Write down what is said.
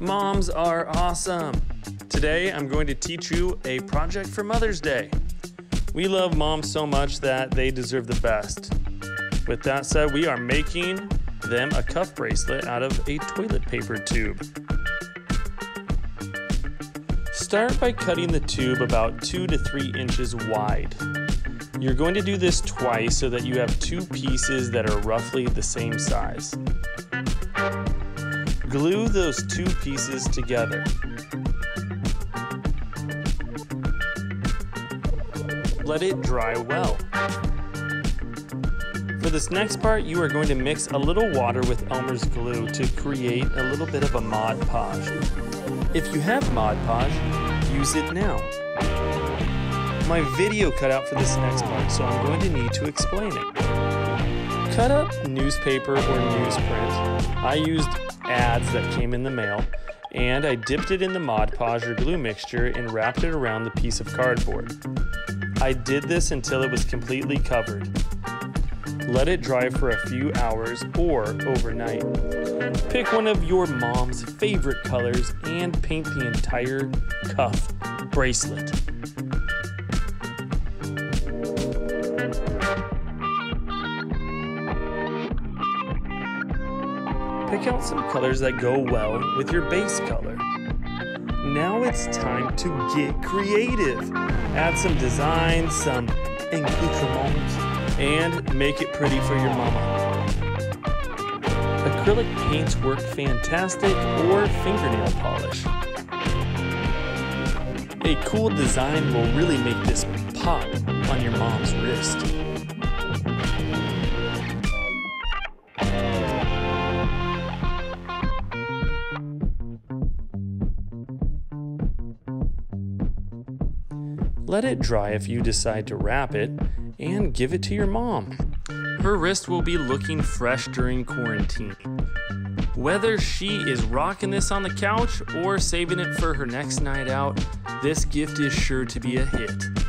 Moms are awesome. Today I'm going to teach you a project for Mother's Day. We love moms so much that they deserve the best. With that said, we are making them a cuff bracelet out of a toilet paper tube. Start by cutting the tube about 2 to 3 inches wide. You're going to do this twice so that you have two pieces that are roughly the same size. Glue those two pieces together. Let it dry well. For this next part, you are going to mix a little water with Elmer's glue to create a little bit of a Mod Podge. If you have Mod Podge, use it now. My video cut out for this next part, so I'm going to need to explain it. Cut up newspaper or newsprint. I used ads that came in the mail, and I dipped it in the Mod Podge or glue mixture and wrapped it around the piece of cardboard. I did this until it was completely covered. Let it dry for a few hours or overnight. Pick one of your mom's favorite colors and paint the entire cuff bracelet. Pick out some colors that go well with your base color. Now it's time to get creative. Add some design, some accoutrements, and make it pretty for your mama. Acrylic paints work fantastic or fingernail polish. A cool design will really make this pop on your mom's wrist. Let it dry if you decide to wrap it and give it to your mom. Her wrist will be looking fresh during quarantine. Whether she is rocking this on the couch or saving it for her next night out, this gift is sure to be a hit.